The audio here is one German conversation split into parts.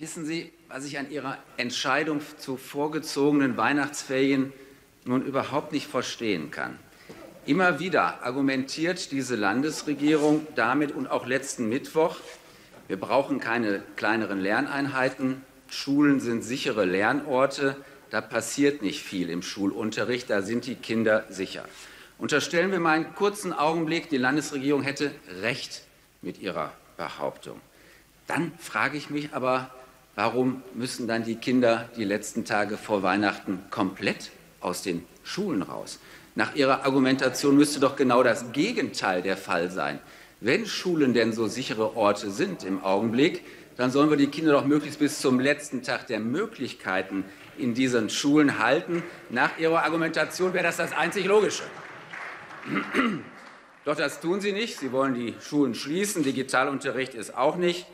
Wissen Sie, was ich an Ihrer Entscheidung zu vorgezogenen Weihnachtsferien nun überhaupt nicht verstehen kann? Immer wieder argumentiert diese Landesregierung damit und auch letzten Mittwoch, wir brauchen keine kleineren Lerneinheiten, Schulen sind sichere Lernorte, da passiert nicht viel im Schulunterricht, da sind die Kinder sicher. Unterstellen wir mal einen kurzen Augenblick, die Landesregierung hätte recht mit ihrer Behauptung. Dann frage ich mich aber, Warum müssen dann die Kinder die letzten Tage vor Weihnachten komplett aus den Schulen raus? Nach Ihrer Argumentation müsste doch genau das Gegenteil der Fall sein. Wenn Schulen denn so sichere Orte sind im Augenblick, dann sollen wir die Kinder doch möglichst bis zum letzten Tag der Möglichkeiten in diesen Schulen halten. Nach Ihrer Argumentation wäre das das einzig Logische. Doch das tun Sie nicht. Sie wollen die Schulen schließen. Digitalunterricht ist auch nicht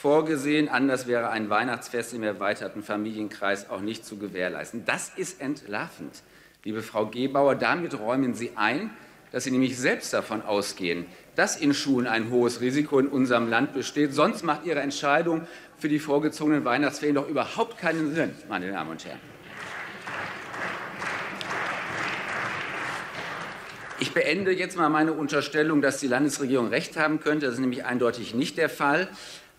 vorgesehen. Anders wäre ein Weihnachtsfest im erweiterten Familienkreis auch nicht zu gewährleisten. Das ist entlarvend, liebe Frau Gebauer. Damit räumen Sie ein, dass Sie nämlich selbst davon ausgehen, dass in Schulen ein hohes Risiko in unserem Land besteht. Sonst macht Ihre Entscheidung für die vorgezogenen Weihnachtsferien doch überhaupt keinen Sinn, meine Damen und Herren. Ich beende jetzt mal meine Unterstellung, dass die Landesregierung recht haben könnte. Das ist nämlich eindeutig nicht der Fall.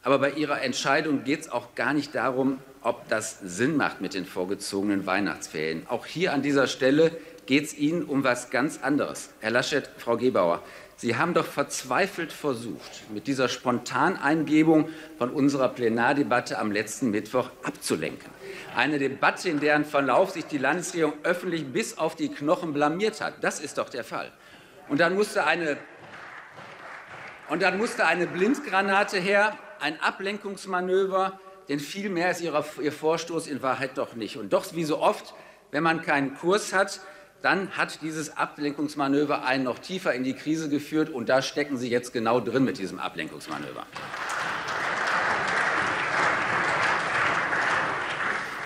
Aber bei Ihrer Entscheidung geht es auch gar nicht darum, ob das Sinn macht mit den vorgezogenen Weihnachtsferien. Auch hier an dieser Stelle geht es Ihnen um was ganz anderes. Herr Laschet, Frau Gebauer, Sie haben doch verzweifelt versucht, mit dieser Spontaneingebung von unserer Plenardebatte am letzten Mittwoch abzulenken. Eine Debatte, in deren Verlauf sich die Landesregierung öffentlich bis auf die Knochen blamiert hat. Das ist doch der Fall. Und dann musste eine, und dann musste eine Blindgranate her, ein Ablenkungsmanöver, denn viel mehr ist ihrer, Ihr Vorstoß in Wahrheit doch nicht. Und doch, wie so oft, wenn man keinen Kurs hat, dann hat dieses Ablenkungsmanöver einen noch tiefer in die Krise geführt. Und da stecken Sie jetzt genau drin mit diesem Ablenkungsmanöver.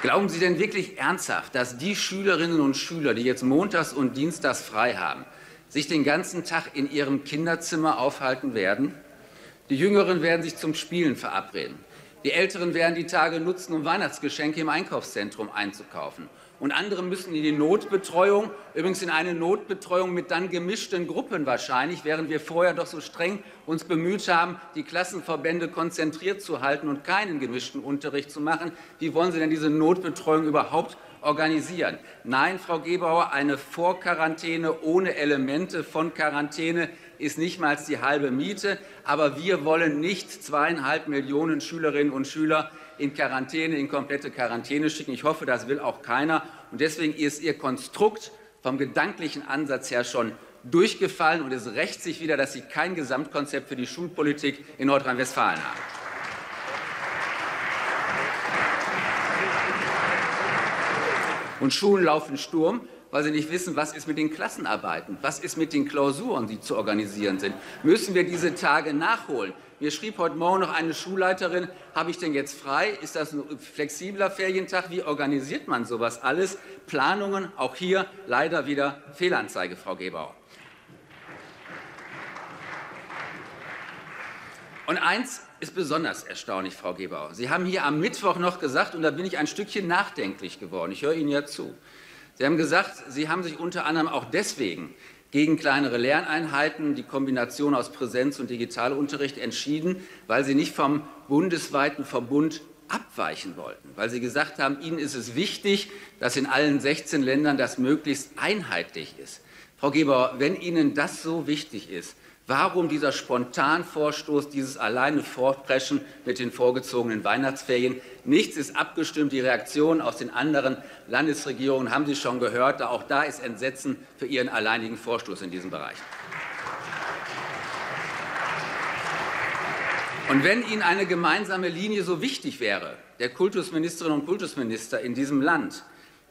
Glauben Sie denn wirklich ernsthaft, dass die Schülerinnen und Schüler, die jetzt montags und dienstags frei haben, sich den ganzen Tag in ihrem Kinderzimmer aufhalten werden? Die Jüngeren werden sich zum Spielen verabreden. Die Älteren werden die Tage nutzen, um Weihnachtsgeschenke im Einkaufszentrum einzukaufen. Und andere müssen in die Notbetreuung, übrigens in eine Notbetreuung mit dann gemischten Gruppen wahrscheinlich, während wir vorher doch so streng uns bemüht haben, die Klassenverbände konzentriert zu halten und keinen gemischten Unterricht zu machen. Wie wollen Sie denn diese Notbetreuung überhaupt organisieren? Nein, Frau Gebauer, eine Vorquarantäne ohne Elemente von Quarantäne ist nicht mal die halbe Miete. Aber wir wollen nicht zweieinhalb Millionen Schülerinnen und Schüler in Quarantäne, in komplette Quarantäne schicken. Ich hoffe, das will auch keiner. Und deswegen ist Ihr Konstrukt vom gedanklichen Ansatz her schon durchgefallen. Und es rächt sich wieder, dass Sie kein Gesamtkonzept für die Schulpolitik in Nordrhein-Westfalen haben. Und Schulen laufen Sturm weil sie nicht wissen, was ist mit den Klassenarbeiten, was ist mit den Klausuren, die zu organisieren sind. Müssen wir diese Tage nachholen? Mir schrieb heute Morgen noch eine Schulleiterin, habe ich denn jetzt frei? Ist das ein flexibler Ferientag? Wie organisiert man sowas alles? Planungen, auch hier leider wieder Fehlanzeige, Frau Gebauer. Und eins ist besonders erstaunlich, Frau Gebauer. Sie haben hier am Mittwoch noch gesagt, und da bin ich ein Stückchen nachdenklich geworden, ich höre Ihnen ja zu, Sie haben gesagt, Sie haben sich unter anderem auch deswegen gegen kleinere Lerneinheiten, die Kombination aus Präsenz- und Digitalunterricht entschieden, weil Sie nicht vom bundesweiten Verbund abweichen wollten, weil Sie gesagt haben, Ihnen ist es wichtig, dass in allen 16 Ländern das möglichst einheitlich ist. Frau Geber, wenn Ihnen das so wichtig ist, Warum dieser Spontanvorstoß, dieses alleine Fortpreschen mit den vorgezogenen Weihnachtsferien? Nichts ist abgestimmt. Die Reaktionen aus den anderen Landesregierungen haben Sie schon gehört. Auch da ist Entsetzen für Ihren alleinigen Vorstoß in diesem Bereich. Und wenn Ihnen eine gemeinsame Linie so wichtig wäre, der Kultusministerinnen und Kultusminister in diesem Land,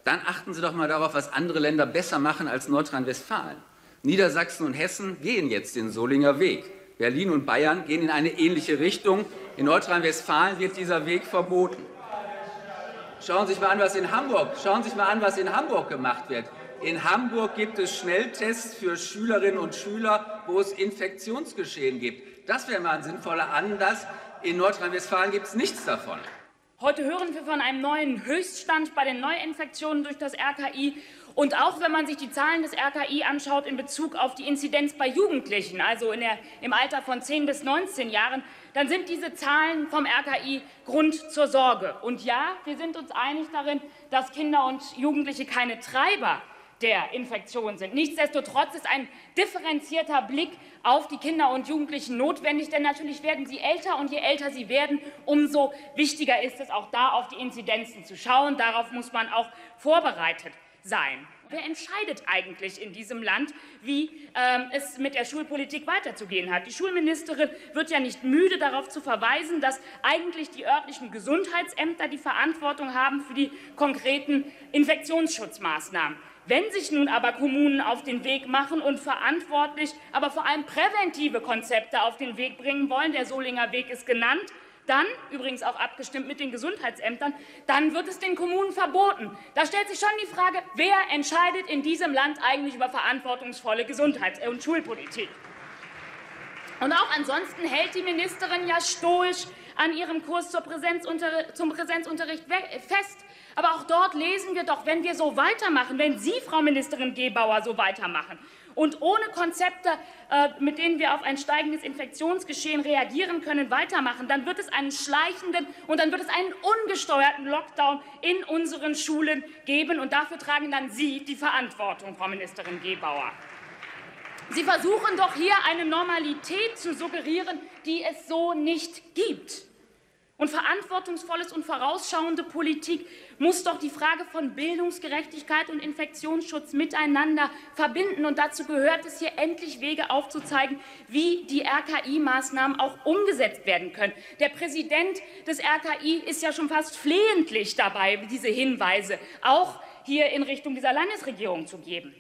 dann achten Sie doch mal darauf, was andere Länder besser machen als Nordrhein-Westfalen. Niedersachsen und Hessen gehen jetzt den Solinger Weg. Berlin und Bayern gehen in eine ähnliche Richtung. In Nordrhein-Westfalen wird dieser Weg verboten. Schauen Sie sich mal an, was in Hamburg, schauen Sie sich mal an, was in Hamburg gemacht wird. In Hamburg gibt es Schnelltests für Schülerinnen und Schüler, wo es Infektionsgeschehen gibt. Das wäre mal ein sinnvoller Anlass. In Nordrhein-Westfalen gibt es nichts davon. Heute hören wir von einem neuen Höchststand bei den Neuinfektionen durch das RKI. Und auch wenn man sich die Zahlen des RKI anschaut in Bezug auf die Inzidenz bei Jugendlichen, also der, im Alter von 10 bis 19 Jahren, dann sind diese Zahlen vom RKI Grund zur Sorge. Und ja, wir sind uns einig darin, dass Kinder und Jugendliche keine Treiber der Infektion sind. Nichtsdestotrotz ist ein differenzierter Blick auf die Kinder und Jugendlichen notwendig, denn natürlich werden sie älter und je älter sie werden, umso wichtiger ist es auch da auf die Inzidenzen zu schauen. Darauf muss man auch vorbereitet sein. Wer entscheidet eigentlich in diesem Land, wie ähm, es mit der Schulpolitik weiterzugehen hat? Die Schulministerin wird ja nicht müde, darauf zu verweisen, dass eigentlich die örtlichen Gesundheitsämter die Verantwortung haben für die konkreten Infektionsschutzmaßnahmen. Wenn sich nun aber Kommunen auf den Weg machen und verantwortlich, aber vor allem präventive Konzepte auf den Weg bringen wollen, der Solinger Weg ist genannt, dann, übrigens auch abgestimmt mit den Gesundheitsämtern, dann wird es den Kommunen verboten. Da stellt sich schon die Frage, wer entscheidet in diesem Land eigentlich über verantwortungsvolle Gesundheits- und Schulpolitik? Und auch ansonsten hält die Ministerin ja stoisch an ihrem Kurs zum Präsenzunterricht fest. Aber auch dort lesen wir doch, wenn wir so weitermachen, wenn Sie, Frau Ministerin Gebauer, so weitermachen und ohne Konzepte, äh, mit denen wir auf ein steigendes Infektionsgeschehen reagieren können, weitermachen, dann wird es einen schleichenden und dann wird es einen ungesteuerten Lockdown in unseren Schulen geben. Und dafür tragen dann Sie die Verantwortung, Frau Ministerin Gebauer. Sie versuchen doch hier eine Normalität zu suggerieren, die es so nicht gibt. Und verantwortungsvolles und vorausschauende Politik muss doch die Frage von Bildungsgerechtigkeit und Infektionsschutz miteinander verbinden. Und dazu gehört es hier endlich Wege aufzuzeigen, wie die RKI-Maßnahmen auch umgesetzt werden können. Der Präsident des RKI ist ja schon fast flehentlich dabei, diese Hinweise auch hier in Richtung dieser Landesregierung zu geben.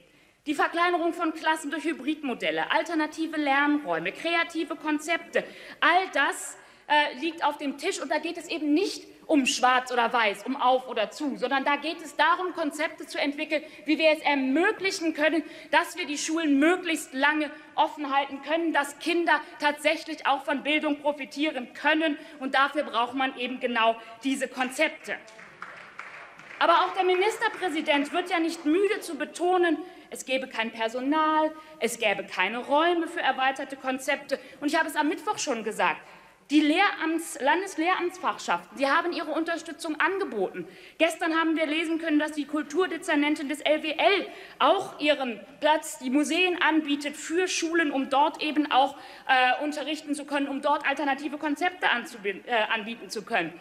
Die Verkleinerung von Klassen durch Hybridmodelle, alternative Lernräume, kreative Konzepte, all das äh, liegt auf dem Tisch und da geht es eben nicht um schwarz oder weiß, um auf oder zu, sondern da geht es darum, Konzepte zu entwickeln, wie wir es ermöglichen können, dass wir die Schulen möglichst lange offen halten können, dass Kinder tatsächlich auch von Bildung profitieren können. Und dafür braucht man eben genau diese Konzepte. Aber auch der Ministerpräsident wird ja nicht müde zu betonen, es gäbe kein Personal, es gäbe keine Räume für erweiterte Konzepte. Und ich habe es am Mittwoch schon gesagt. Die Lehramts, Landeslehramtsfachschaften, sie haben ihre Unterstützung angeboten. Gestern haben wir lesen können, dass die Kulturdezernentin des LWL auch ihren Platz, die Museen anbietet für Schulen, um dort eben auch äh, unterrichten zu können, um dort alternative Konzepte äh, anbieten zu können.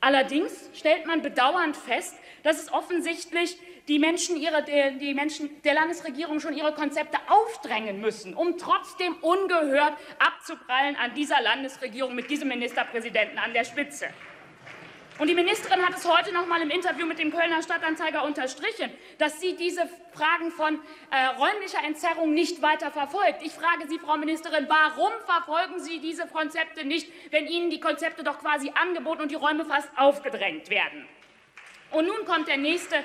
Allerdings stellt man bedauernd fest, dass es offensichtlich die Menschen, ihre, die Menschen der Landesregierung schon ihre Konzepte aufdrängen müssen, um trotzdem ungehört abzuprallen an dieser Landesregierung mit diesem Ministerpräsidenten an der Spitze. Und die Ministerin hat es heute noch mal im Interview mit dem Kölner Stadtanzeiger unterstrichen, dass sie diese Fragen von äh, räumlicher Entzerrung nicht weiter verfolgt. Ich frage Sie, Frau Ministerin, warum verfolgen Sie diese Konzepte nicht, wenn Ihnen die Konzepte doch quasi angeboten und die Räume fast aufgedrängt werden? Und nun kommt der nächste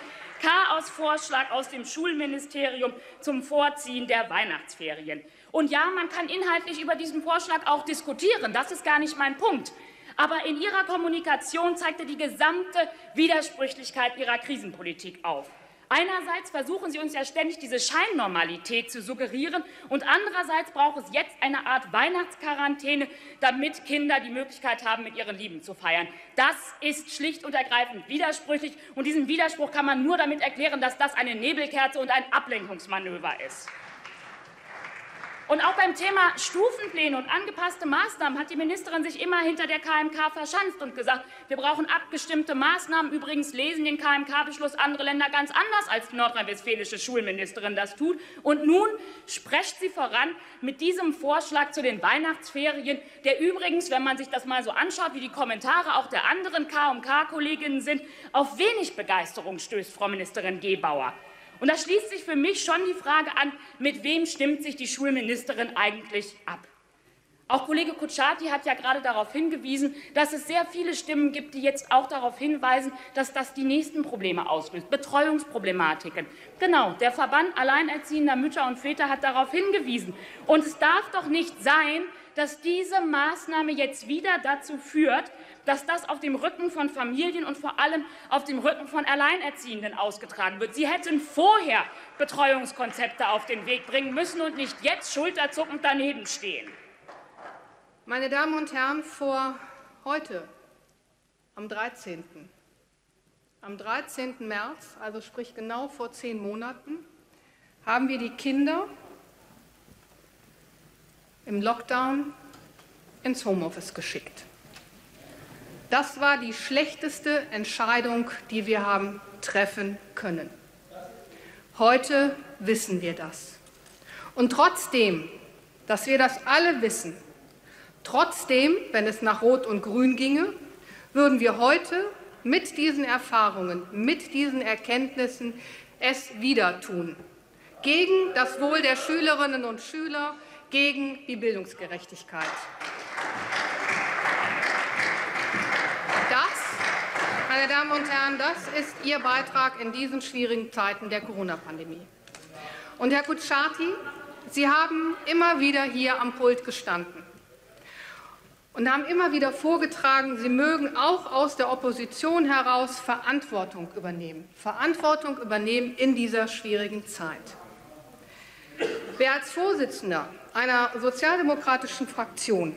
Chaosvorschlag aus dem Schulministerium zum Vorziehen der Weihnachtsferien. Und ja, man kann inhaltlich über diesen Vorschlag auch diskutieren. Das ist gar nicht mein Punkt. Aber in ihrer Kommunikation zeigte die gesamte Widersprüchlichkeit ihrer Krisenpolitik auf. Einerseits versuchen Sie uns ja ständig diese Scheinnormalität zu suggerieren und andererseits braucht es jetzt eine Art Weihnachtsquarantäne, damit Kinder die Möglichkeit haben, mit ihren Lieben zu feiern. Das ist schlicht und ergreifend widersprüchlich und diesen Widerspruch kann man nur damit erklären, dass das eine Nebelkerze und ein Ablenkungsmanöver ist. Und auch beim Thema Stufenpläne und angepasste Maßnahmen hat die Ministerin sich immer hinter der KMK verschanzt und gesagt, wir brauchen abgestimmte Maßnahmen. Übrigens lesen den KMK-Beschluss andere Länder ganz anders, als die nordrhein-westfälische Schulministerin das tut. Und nun sprecht sie voran mit diesem Vorschlag zu den Weihnachtsferien, der übrigens, wenn man sich das mal so anschaut, wie die Kommentare auch der anderen KMK-Kolleginnen sind, auf wenig Begeisterung stößt, Frau Ministerin Gebauer. Und da schließt sich für mich schon die Frage an, mit wem stimmt sich die Schulministerin eigentlich ab? Auch Kollege Kutschaty hat ja gerade darauf hingewiesen, dass es sehr viele Stimmen gibt, die jetzt auch darauf hinweisen, dass das die nächsten Probleme auslöst. Betreuungsproblematiken. Genau, der Verband alleinerziehender Mütter und Väter hat darauf hingewiesen. Und es darf doch nicht sein, dass diese Maßnahme jetzt wieder dazu führt, dass das auf dem Rücken von Familien und vor allem auf dem Rücken von Alleinerziehenden ausgetragen wird. Sie hätten vorher Betreuungskonzepte auf den Weg bringen müssen und nicht jetzt schulterzuckend daneben stehen. Meine Damen und Herren, vor heute, am 13. Am 13. März, also sprich genau vor zehn Monaten, haben wir die Kinder im Lockdown ins Homeoffice geschickt. Das war die schlechteste Entscheidung, die wir haben treffen können. Heute wissen wir das. Und trotzdem, dass wir das alle wissen, trotzdem, wenn es nach Rot und Grün ginge, würden wir heute mit diesen Erfahrungen, mit diesen Erkenntnissen es wieder tun. Gegen das Wohl der Schülerinnen und Schüler, gegen die Bildungsgerechtigkeit. Das, meine Damen und Herren, das ist Ihr Beitrag in diesen schwierigen Zeiten der Corona-Pandemie. Und Herr Kutschaty, Sie haben immer wieder hier am Pult gestanden und haben immer wieder vorgetragen, Sie mögen auch aus der Opposition heraus Verantwortung übernehmen. Verantwortung übernehmen in dieser schwierigen Zeit. Wer als Vorsitzender einer sozialdemokratischen Fraktion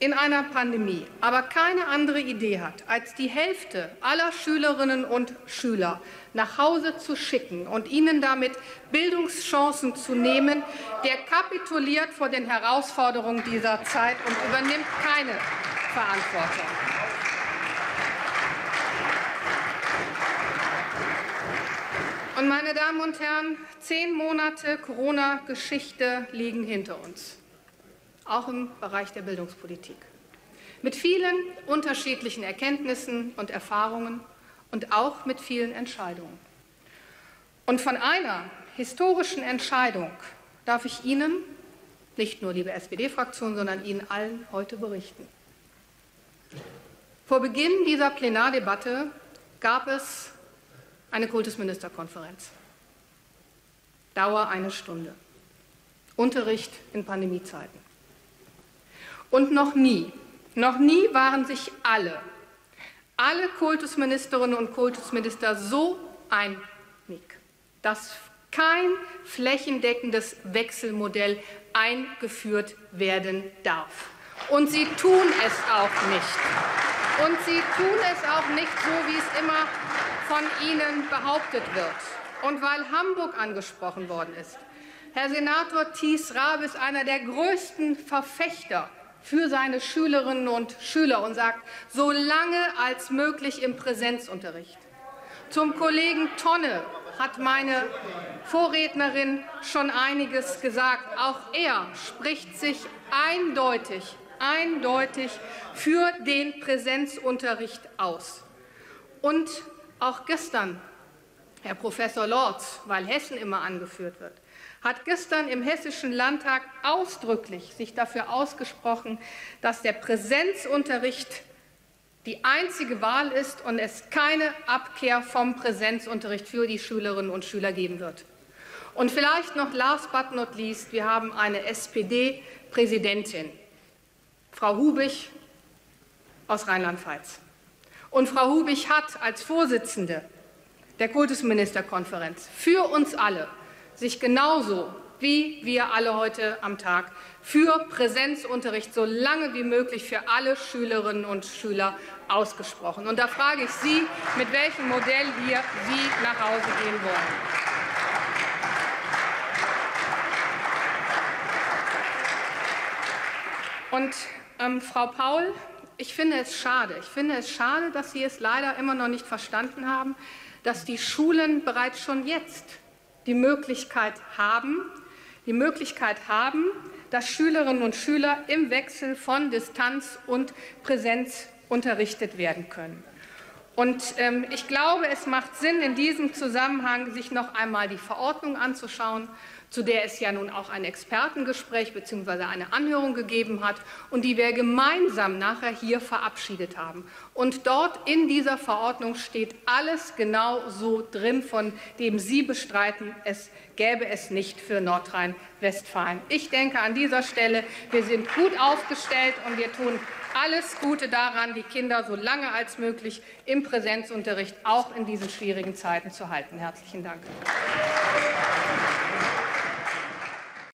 in einer Pandemie aber keine andere Idee hat, als die Hälfte aller Schülerinnen und Schüler nach Hause zu schicken und ihnen damit Bildungschancen zu nehmen, der kapituliert vor den Herausforderungen dieser Zeit und übernimmt keine Verantwortung. Und meine Damen und Herren, zehn Monate Corona-Geschichte liegen hinter uns, auch im Bereich der Bildungspolitik, mit vielen unterschiedlichen Erkenntnissen und Erfahrungen und auch mit vielen Entscheidungen. Und von einer historischen Entscheidung darf ich Ihnen, nicht nur liebe SPD-Fraktion, sondern Ihnen allen heute berichten. Vor Beginn dieser Plenardebatte gab es eine Kultusministerkonferenz. Dauer eine Stunde. Unterricht in Pandemiezeiten. Und noch nie, noch nie waren sich alle alle Kultusministerinnen und Kultusminister so einig, dass kein flächendeckendes Wechselmodell eingeführt werden darf. Und sie tun es auch nicht. Und sie tun es auch nicht so, wie es immer von Ihnen behauptet wird. Und weil Hamburg angesprochen worden ist, Herr Senator Thies Raab ist einer der größten Verfechter für seine Schülerinnen und Schüler und sagt, so lange als möglich im Präsenzunterricht. Zum Kollegen Tonne hat meine Vorrednerin schon einiges gesagt. Auch er spricht sich eindeutig, eindeutig für den Präsenzunterricht aus. Und auch gestern, Herr Professor Lorz, weil Hessen immer angeführt wird, hat gestern im Hessischen Landtag ausdrücklich sich dafür ausgesprochen, dass der Präsenzunterricht die einzige Wahl ist und es keine Abkehr vom Präsenzunterricht für die Schülerinnen und Schüler geben wird. Und vielleicht noch last but not least, wir haben eine SPD-Präsidentin, Frau Hubig aus Rheinland-Pfalz. Und Frau Hubig hat als Vorsitzende der Kultusministerkonferenz für uns alle sich genauso wie wir alle heute am Tag für Präsenzunterricht so lange wie möglich für alle Schülerinnen und Schüler ausgesprochen. Und da frage ich Sie, mit welchem Modell wir Sie nach Hause gehen wollen. Und ähm, Frau Paul, ich finde es schade. Ich finde es schade, dass Sie es leider immer noch nicht verstanden haben, dass die Schulen bereits schon jetzt die Möglichkeit haben, die Möglichkeit haben, dass Schülerinnen und Schüler im Wechsel von Distanz und Präsenz unterrichtet werden können. Und ähm, ich glaube, es macht Sinn, in diesem Zusammenhang sich noch einmal die Verordnung anzuschauen zu der es ja nun auch ein Expertengespräch bzw. eine Anhörung gegeben hat und die wir gemeinsam nachher hier verabschiedet haben. Und dort in dieser Verordnung steht alles genau so drin, von dem Sie bestreiten, es gäbe es nicht für Nordrhein-Westfalen. Ich denke an dieser Stelle, wir sind gut aufgestellt und wir tun alles Gute daran, die Kinder so lange als möglich im Präsenzunterricht auch in diesen schwierigen Zeiten zu halten. Herzlichen Dank.